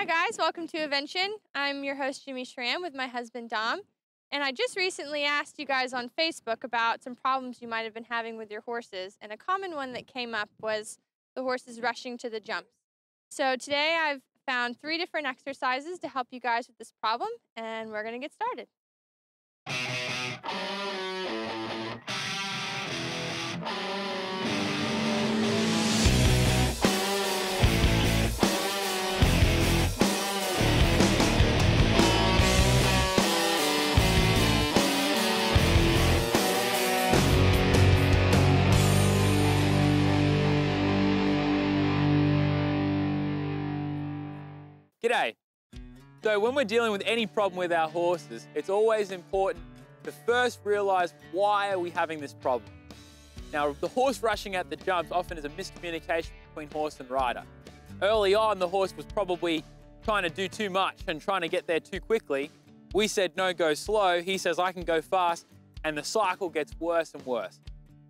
Hi guys, welcome to Evention. I'm your host Jimmie Schramm with my husband Dom. And I just recently asked you guys on Facebook about some problems you might have been having with your horses. And a common one that came up was the horses rushing to the jumps. So today I've found three different exercises to help you guys with this problem, and we're gonna get started. G'day. So when we're dealing with any problem with our horses, it's always important to first realize why are we having this problem. Now, the horse rushing at the jumps often is a miscommunication between horse and rider. Early on, the horse was probably trying to do too much and trying to get there too quickly. We said, no, go slow. He says, I can go fast. And the cycle gets worse and worse.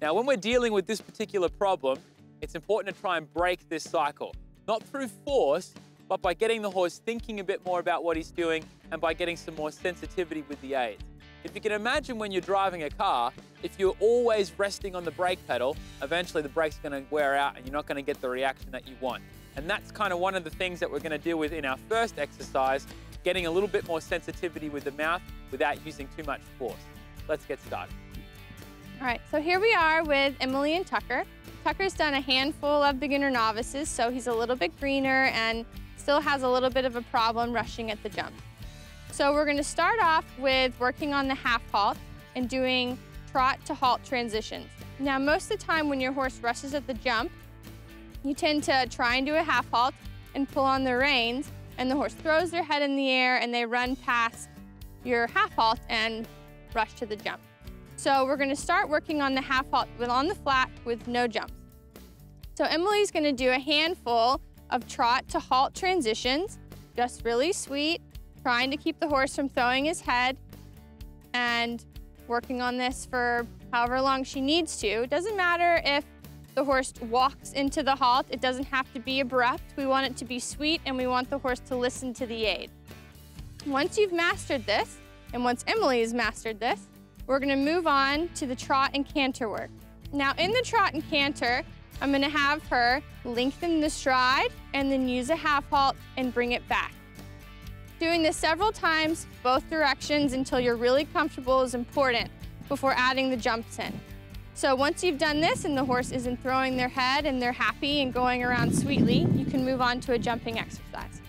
Now, when we're dealing with this particular problem, it's important to try and break this cycle. Not through force, but by getting the horse thinking a bit more about what he's doing and by getting some more sensitivity with the aids. If you can imagine when you're driving a car, if you're always resting on the brake pedal, eventually the brake's gonna wear out and you're not gonna get the reaction that you want. And that's kind of one of the things that we're gonna deal with in our first exercise, getting a little bit more sensitivity with the mouth without using too much force. Let's get started. All right, so here we are with Emily and Tucker. Tucker's done a handful of beginner novices, so he's a little bit greener and still has a little bit of a problem rushing at the jump. So we're gonna start off with working on the half halt and doing trot to halt transitions. Now, most of the time when your horse rushes at the jump, you tend to try and do a half halt and pull on the reins and the horse throws their head in the air and they run past your half halt and rush to the jump. So we're gonna start working on the half halt with on the flat with no jumps. So Emily's gonna do a handful of trot to halt transitions, just really sweet, trying to keep the horse from throwing his head and working on this for however long she needs to. It doesn't matter if the horse walks into the halt. It doesn't have to be abrupt. We want it to be sweet and we want the horse to listen to the aid. Once you've mastered this, and once Emily has mastered this, we're gonna move on to the trot and canter work. Now in the trot and canter, I'm gonna have her lengthen the stride and then use a half halt and bring it back. Doing this several times, both directions until you're really comfortable is important before adding the jumps in. So once you've done this and the horse isn't throwing their head and they're happy and going around sweetly, you can move on to a jumping exercise.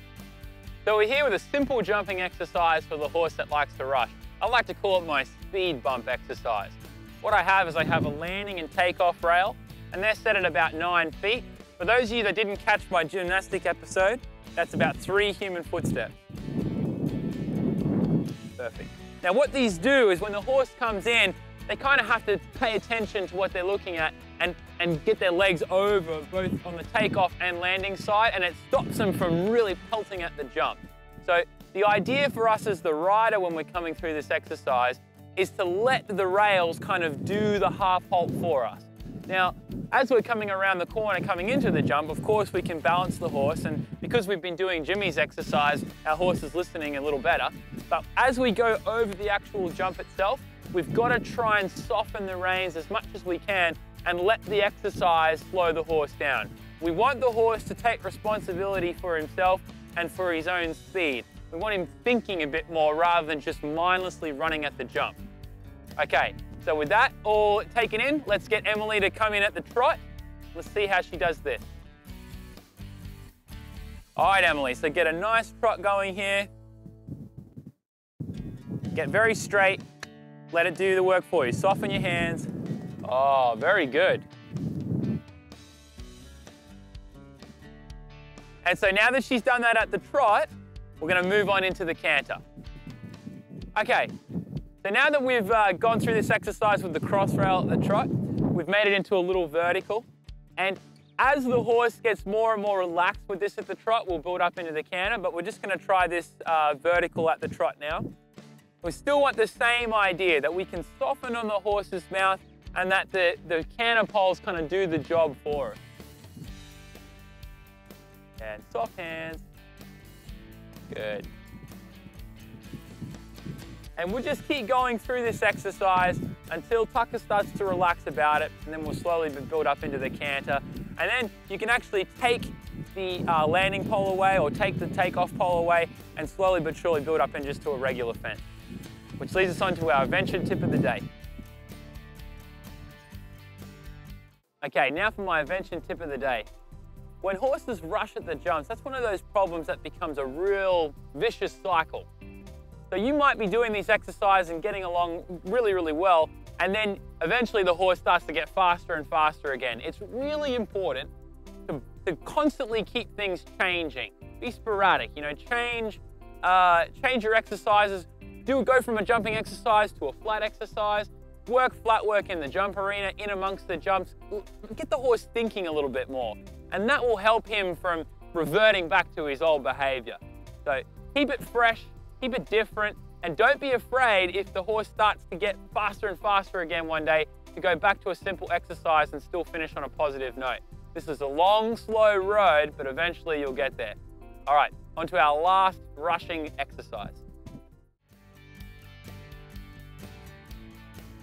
So we're here with a simple jumping exercise for the horse that likes to rush. I like to call it my speed bump exercise. What I have is I have a landing and takeoff rail and they're set at about nine feet. For those of you that didn't catch my gymnastic episode, that's about three human footsteps. Perfect. Now what these do is when the horse comes in, they kind of have to pay attention to what they're looking at and, and get their legs over both on the takeoff and landing side and it stops them from really pelting at the jump. So the idea for us as the rider when we're coming through this exercise is to let the rails kind of do the half halt for us. Now, as we're coming around the corner, coming into the jump, of course we can balance the horse and because we've been doing Jimmy's exercise, our horse is listening a little better. But as we go over the actual jump itself, we've got to try and soften the reins as much as we can and let the exercise slow the horse down. We want the horse to take responsibility for himself and for his own speed. We want him thinking a bit more rather than just mindlessly running at the jump. Okay, so with that all taken in, let's get Emily to come in at the trot. Let's see how she does this. All right, Emily, so get a nice trot going here. Get very straight. Let it do the work for you. Soften your hands. Oh, very good. And so now that she's done that at the trot, we're gonna move on into the canter. Okay, so now that we've uh, gone through this exercise with the cross rail at the trot, we've made it into a little vertical. And as the horse gets more and more relaxed with this at the trot, we'll build up into the canter, but we're just gonna try this uh, vertical at the trot now. We still want the same idea, that we can soften on the horse's mouth and that the, the canter poles kind of do the job for us. And soft hands. Good. And we'll just keep going through this exercise until Tucker starts to relax about it, and then we'll slowly build up into the canter. And then you can actually take the uh, landing pole away or take the takeoff pole away and slowly but surely build up in just to a regular fence. Which leads us on to our Evention tip of the day. Okay, now for my Evention tip of the day. When horses rush at the jumps, that's one of those problems that becomes a real vicious cycle. So you might be doing these exercises and getting along really, really well, and then eventually the horse starts to get faster and faster again. It's really important to, to constantly keep things changing. Be sporadic, you know, change, uh, change your exercises. Do go from a jumping exercise to a flat exercise. Work flat work in the jump arena, in amongst the jumps. Get the horse thinking a little bit more. And that will help him from reverting back to his old behavior. So keep it fresh, keep it different, and don't be afraid if the horse starts to get faster and faster again one day to go back to a simple exercise and still finish on a positive note. This is a long, slow road, but eventually you'll get there. All right, on to our last rushing exercise.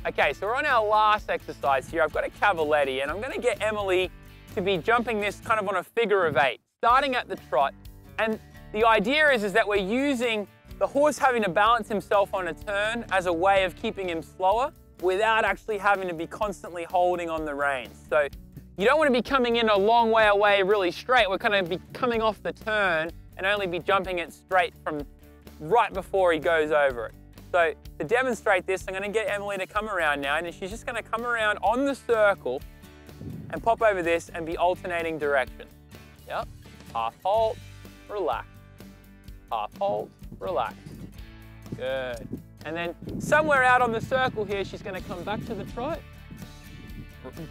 Okay, so we're on our last exercise here. I've got a cavaletti and I'm gonna get Emily to be jumping this kind of on a figure of eight, starting at the trot. And the idea is, is that we're using the horse having to balance himself on a turn as a way of keeping him slower without actually having to be constantly holding on the reins. So you don't want to be coming in a long way away really straight. We're going to be coming off the turn and only be jumping it straight from right before he goes over it. So to demonstrate this, I'm going to get Emily to come around now and she's just going to come around on the circle and pop over this and be alternating direction. Yep, half halt, relax, half halt, relax. Good. And then somewhere out on the circle here, she's going to come back to the trot,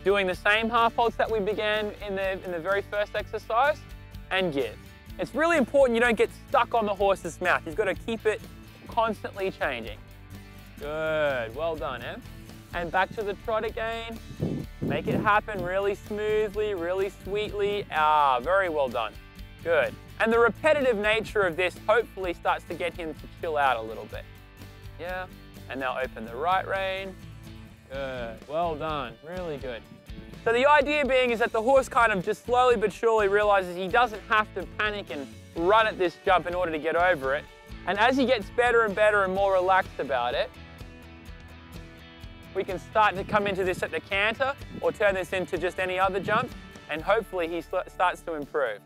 doing the same half halts that we began in the, in the very first exercise, and give. It's really important you don't get stuck on the horse's mouth. You've got to keep it constantly changing. Good, well done, Em. And back to the trot again. Make it happen really smoothly, really sweetly. Ah, very well done. Good. And the repetitive nature of this hopefully starts to get him to chill out a little bit. Yeah. And now open the right rein. Good. Well done. Really good. So the idea being is that the horse kind of just slowly but surely realizes he doesn't have to panic and run at this jump in order to get over it. And as he gets better and better and more relaxed about it, we can start to come into this at the canter or turn this into just any other jump and hopefully he starts to improve.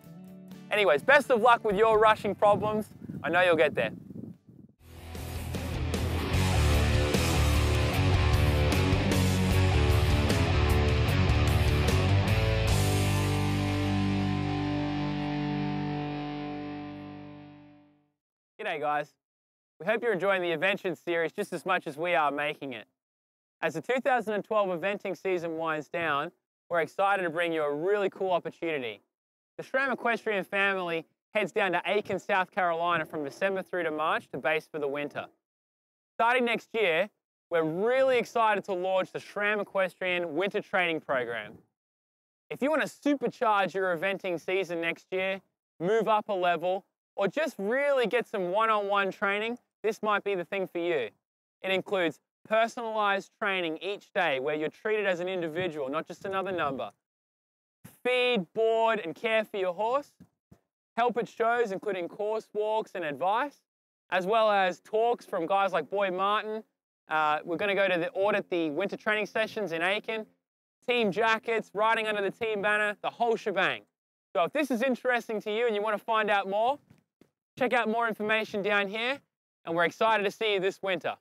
Anyways, best of luck with your rushing problems. I know you'll get there. G'day guys. We hope you're enjoying the Evention series just as much as we are making it. As the 2012 eventing season winds down, we're excited to bring you a really cool opportunity. The Schramm Equestrian family heads down to Aiken, South Carolina from December through to March to base for the winter. Starting next year, we're really excited to launch the Schramm Equestrian Winter Training Program. If you want to supercharge your eventing season next year, move up a level, or just really get some one-on-one -on -one training, this might be the thing for you. It includes personalized training each day where you're treated as an individual, not just another number feed, board, and care for your horse, help at shows, including course walks and advice, as well as talks from guys like Boyd Martin. Uh, we're going to go to the audit the winter training sessions in Aiken, team jackets, riding under the team banner, the whole shebang. So if this is interesting to you and you want to find out more, check out more information down here, and we're excited to see you this winter.